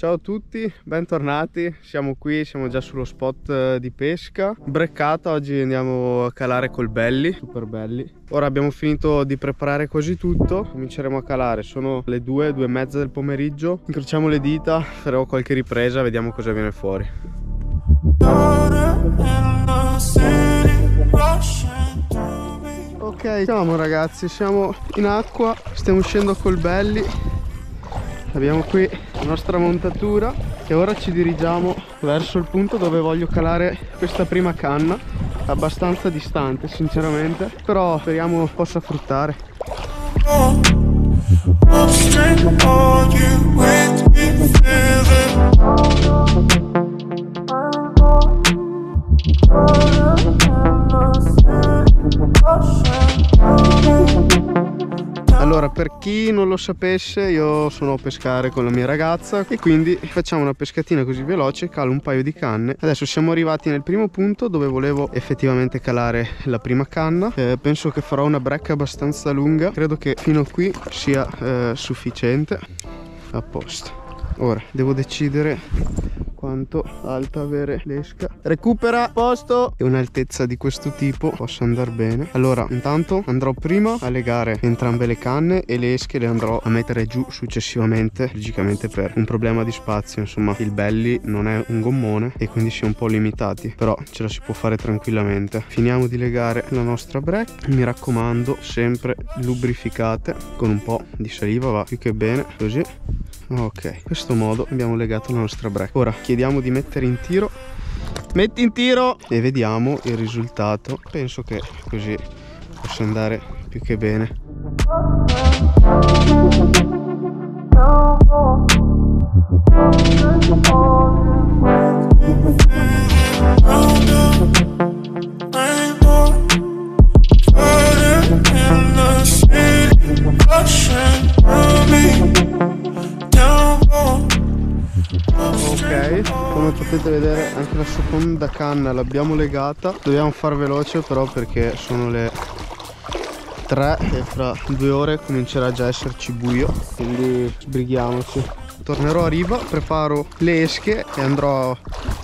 Ciao a tutti, bentornati. Siamo qui, siamo già sullo spot eh, di pesca. Breccata, oggi andiamo a calare col belli, super belli. Ora abbiamo finito di preparare quasi tutto, cominceremo a calare. Sono le due, due e mezza del pomeriggio. Incrociamo le dita, faremo qualche ripresa, vediamo cosa viene fuori. Ok, siamo ragazzi, siamo in acqua, stiamo uscendo col belli abbiamo qui la nostra montatura e ora ci dirigiamo verso il punto dove voglio calare questa prima canna abbastanza distante sinceramente però speriamo possa fruttare Allora, per chi non lo sapesse, io sono a pescare con la mia ragazza e quindi facciamo una pescatina così veloce, calo un paio di canne. Adesso siamo arrivati nel primo punto dove volevo effettivamente calare la prima canna. Eh, penso che farò una brecca abbastanza lunga, credo che fino a qui sia eh, sufficiente. A posto. Ora, devo decidere quanto alta avere l'esca. Recupera posto. E un'altezza di questo tipo possa andare bene. Allora intanto andrò prima a legare entrambe le canne e le esche le andrò a mettere giù successivamente logicamente per un problema di spazio. Insomma il belly non è un gommone e quindi si è un po' limitati però ce la si può fare tranquillamente. Finiamo di legare la nostra break. Mi raccomando sempre lubrificate con un po' di saliva va più che bene così ok in questo modo abbiamo legato la nostra break. Ora chiediamo di mettere in tiro. Metti in tiro! E vediamo il risultato. Penso che così possa andare più che bene come potete vedere anche la seconda canna l'abbiamo legata. Dobbiamo far veloce però perché sono le 3 e fra due ore comincerà già a esserci buio quindi sbrighiamoci tornerò a riva preparo le esche e andrò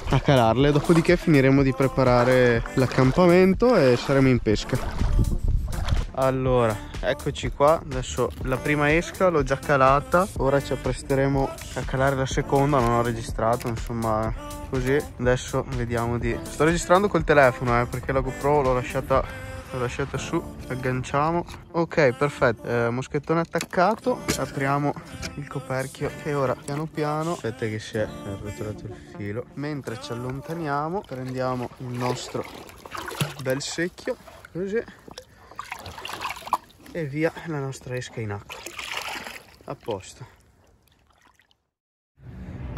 a calarle. Dopodiché finiremo di preparare l'accampamento e saremo in pesca allora eccoci qua. Adesso la prima esca l'ho già calata. Ora ci appresteremo a calare la seconda non ho registrato insomma così. Adesso vediamo di sto registrando col telefono eh, perché la GoPro l'ho lasciata lasciata su. Agganciamo. Ok perfetto. Eh, moschettone attaccato. Apriamo il coperchio e ora piano piano aspetta che si è arrotolato il filo. Mentre ci allontaniamo prendiamo il nostro bel secchio. Così e via la nostra esca in acqua. A posto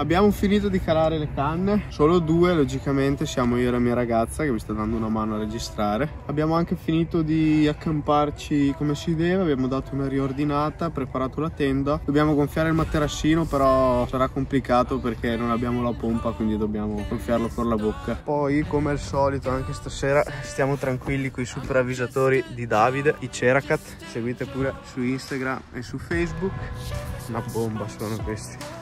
Abbiamo finito di calare le canne, solo due logicamente, siamo io e la mia ragazza che mi sta dando una mano a registrare. Abbiamo anche finito di accamparci come si deve, abbiamo dato una riordinata, preparato la tenda. Dobbiamo gonfiare il materassino però sarà complicato perché non abbiamo la pompa quindi dobbiamo gonfiarlo con la bocca. Poi come al solito anche stasera stiamo tranquilli con i superavvisatori di Davide, i Ceracat, seguite pure su Instagram e su Facebook. Una bomba sono questi.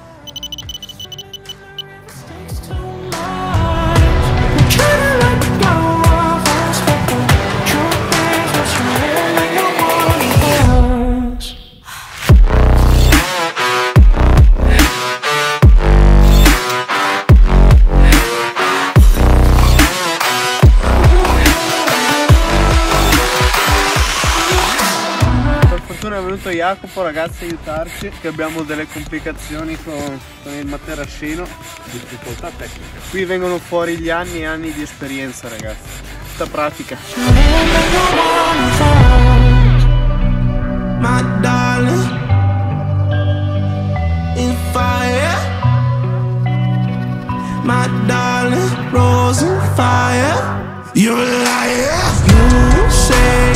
Jacopo ragazzi aiutarci che abbiamo delle complicazioni con, con il materassino difficoltà tecnica qui vengono fuori gli anni e anni di esperienza ragazzi tutta pratica My darling, in fire. My darling, rose in fire. You're a liar. You say,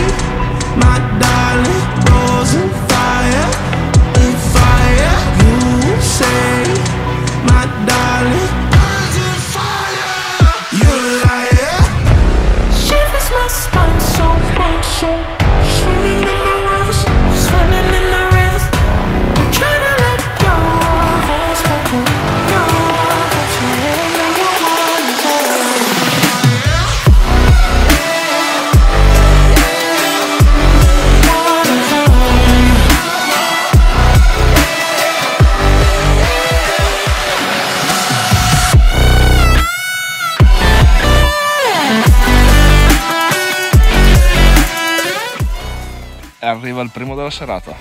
my darling, Cochon arriva il primo della serata.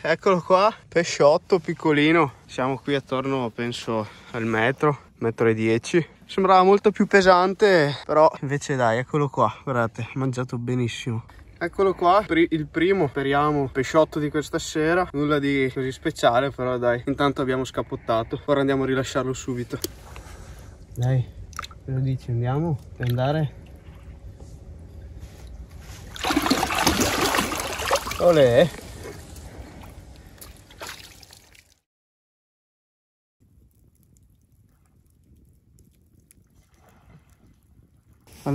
Eccolo qua, pesciotto piccolino. Siamo qui attorno, penso, al metro, metro e dieci. Sembrava molto più pesante, però invece dai, eccolo qua, guardate, mangiato benissimo. Eccolo qua, il primo, speriamo, pesciotto di questa sera. Nulla di così speciale, però dai, intanto abbiamo scappottato. Ora andiamo a rilasciarlo subito. Dai, che lo dici? Andiamo? Puoi andare? Olè!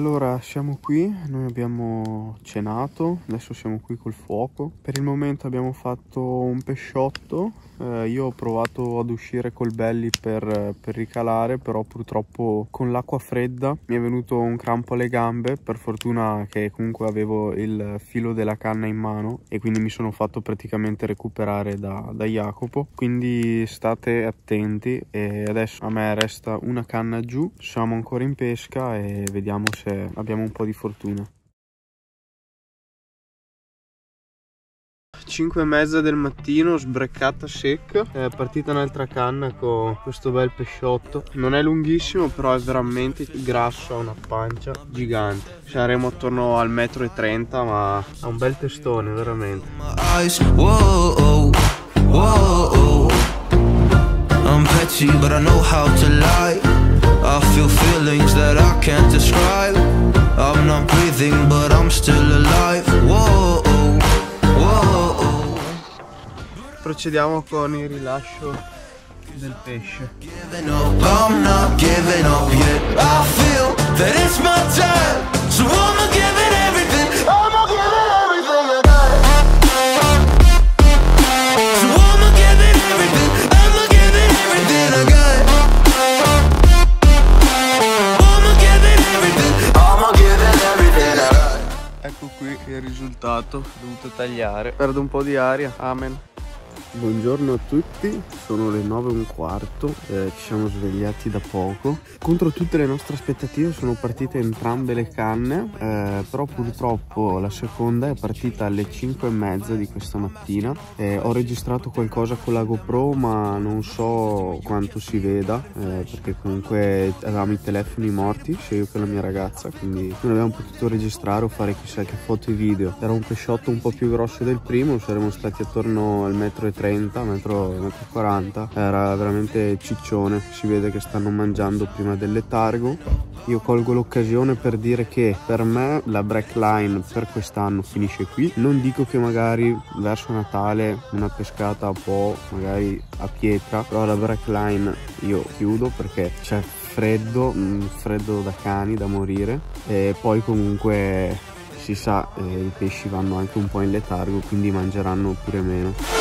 Allora, siamo qui, noi abbiamo cenato, adesso siamo qui col fuoco. Per il momento abbiamo fatto un pesciotto, eh, io ho provato ad uscire col belly per, per ricalare, però purtroppo con l'acqua fredda mi è venuto un crampo alle gambe, per fortuna che comunque avevo il filo della canna in mano e quindi mi sono fatto praticamente recuperare da, da Jacopo. Quindi state attenti e adesso a me resta una canna giù, siamo ancora in pesca e vediamo se abbiamo un po' di fortuna. 5 e mezza del mattino, sbreccata secca. È partita un'altra canna con questo bel pesciotto. Non è lunghissimo, però è veramente grasso, ha una pancia gigante. Saremo attorno al metro e trenta, ma ha un bel testone, veramente. Whoa, whoa. I'm petty, but I know how to lie. I feel feelings that I can't describe. I'm not breathing, but I'm still alive. Whoa, whoa. Procediamo con il rilascio del pesce. Qui il risultato, ho dovuto tagliare. Perdo un po' di aria, amen. Buongiorno a tutti, sono le 9 e un quarto, eh, ci siamo svegliati da poco. Contro tutte le nostre aspettative sono partite entrambe le canne, eh, però purtroppo la seconda è partita alle 5 e mezza di questa mattina. Eh, ho registrato qualcosa con la GoPro ma non so quanto si veda, eh, perché comunque avevamo i telefoni morti, sia io che la mia ragazza, quindi non abbiamo potuto registrare o fare chissà che foto e video. Era un pesciotto un po' più grosso del primo, saremmo stati attorno al metro e 30, metro, metro 40. Era veramente ciccione, si vede che stanno mangiando prima del letargo. Io colgo l'occasione per dire che per me la break line per quest'anno finisce qui. Non dico che magari verso Natale una pescata po' magari a pietra, però la break line io chiudo perché c'è freddo, un freddo da cani, da morire. E poi comunque si sa, eh, i pesci vanno anche un po' in letargo, quindi mangeranno pure meno.